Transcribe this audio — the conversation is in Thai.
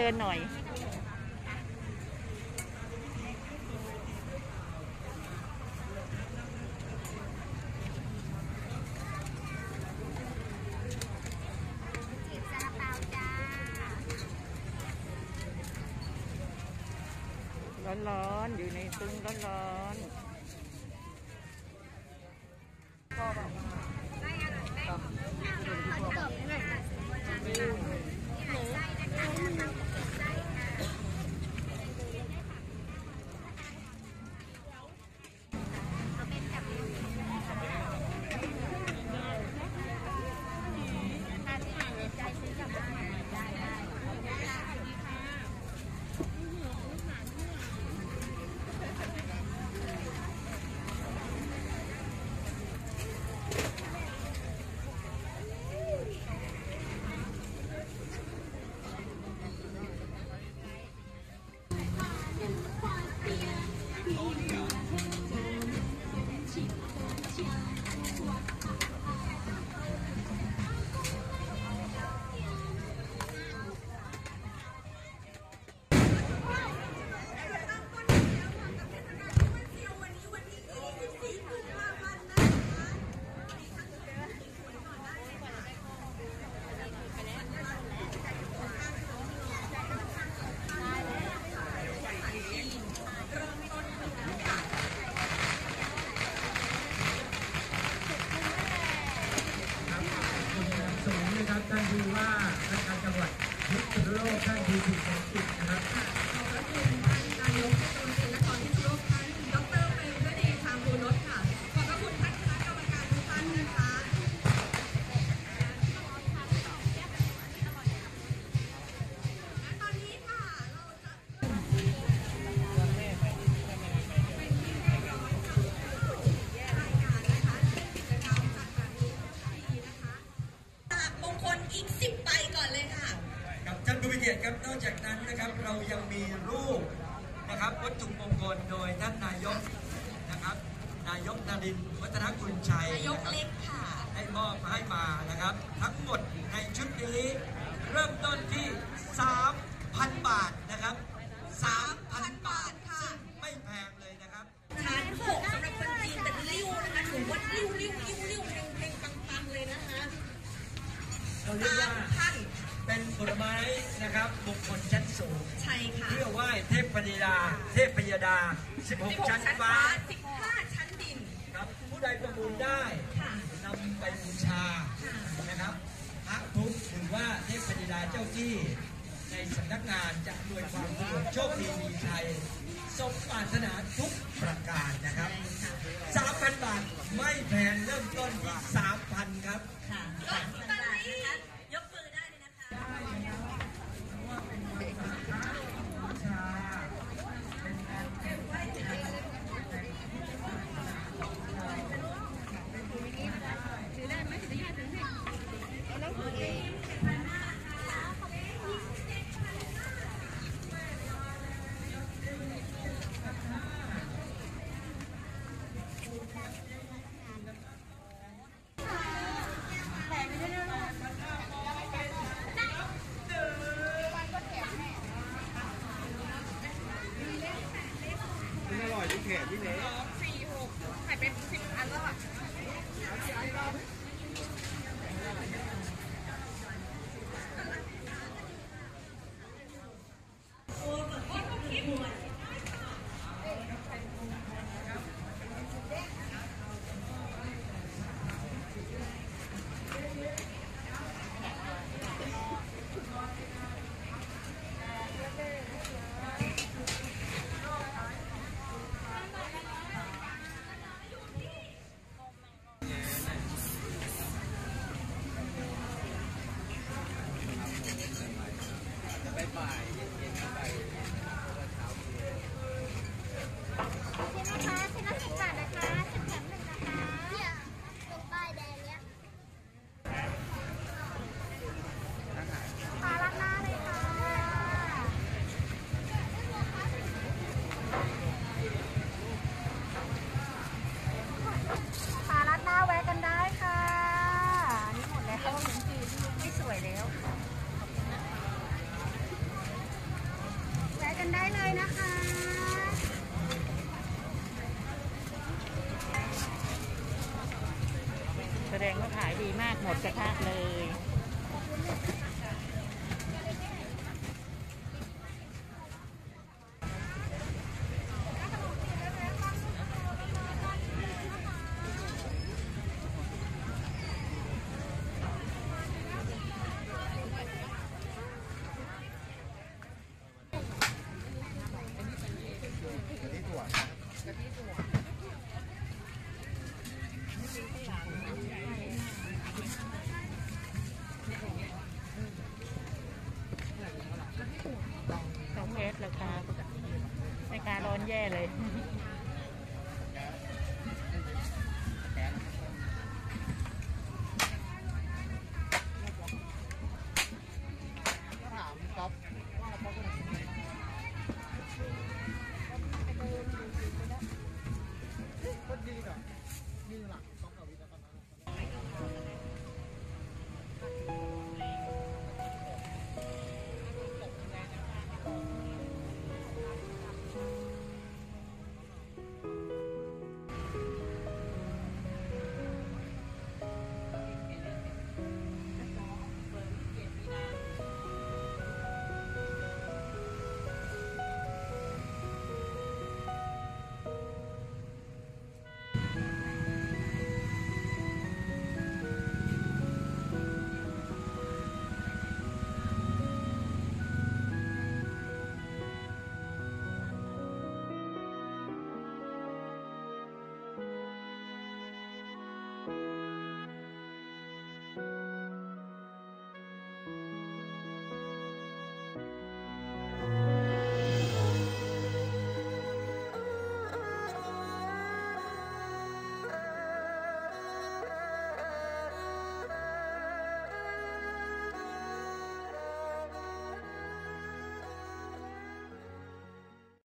เดินหน่อย ร้อนๆ อยู่ในซุ้มร้อนไนอกจากนั้นนะครับเรายังมีรูปนะครับวัตถุมงคลโดยท่านนายกนะครับ นายกนาดินทร์วัฒนกุลชัยนายกเล็กค่ะให้มอบให้มานะครับ ทั้งหมดในชุดนี้เริ่มต้นที่ นะครับมงคลชั้นสูง ใช่ค่ะเพื่อไหว้เทพปฏิดา เทพพยดา 16 ชั้นฟ้า 15 ชั้นดินครับผู้ใดประมูลได้ค่ะนำไปบูชานะครับพระทุกหรือว่าเทพปฏิดาเจ้าที่ ในสำนักงานจะรวยความสะดวกโชคดีมีชัยสมปรารถนาทุกประการนะครับ3,000 บาทไม่แพงเริ่มต้นที่3,000 ครับค่ะสามพันบา day. ดงว่าขายดีมากหมดกระทะเลย